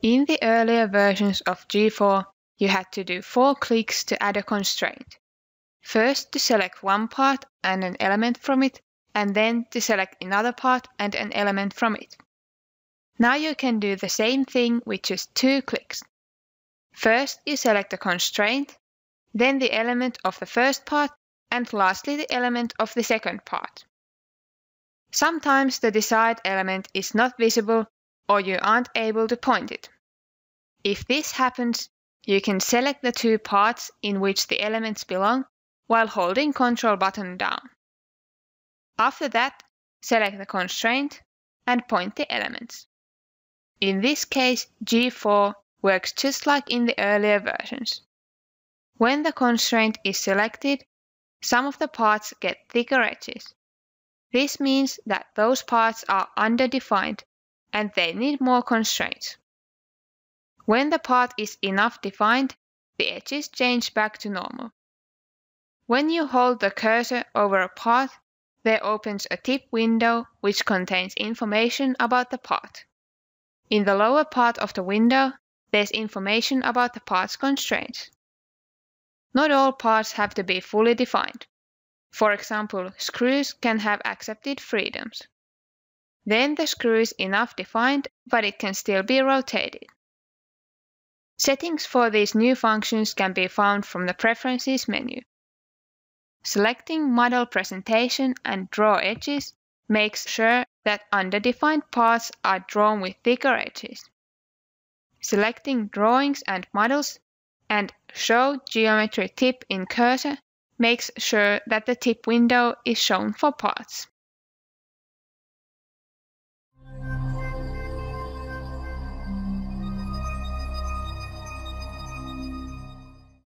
In the earlier versions of G4, you had to do four clicks to add a constraint. First to select one part and an element from it, and then to select another part and an element from it. Now you can do the same thing with just two clicks. First you select a constraint, then the element of the first part, and lastly the element of the second part. Sometimes the desired element is not visible or you aren't able to point it. If this happens, you can select the two parts in which the elements belong while holding Ctrl button down. After that, select the constraint and point the elements. In this case, G4 works just like in the earlier versions. When the constraint is selected, some of the parts get thicker edges. This means that those parts are underdefined and they need more constraints. When the part is enough defined, the edges change back to normal. When you hold the cursor over a part, there opens a tip window which contains information about the part. In the lower part of the window, there's information about the part's constraints. Not all parts have to be fully defined. For example, screws can have accepted freedoms. Then the screw is enough defined, but it can still be rotated. Settings for these new functions can be found from the Preferences menu. Selecting Model Presentation and Draw Edges makes sure that underdefined parts are drawn with thicker edges. Selecting Drawings and Models and Show Geometry Tip in Cursor makes sure that the tip window is shown for parts.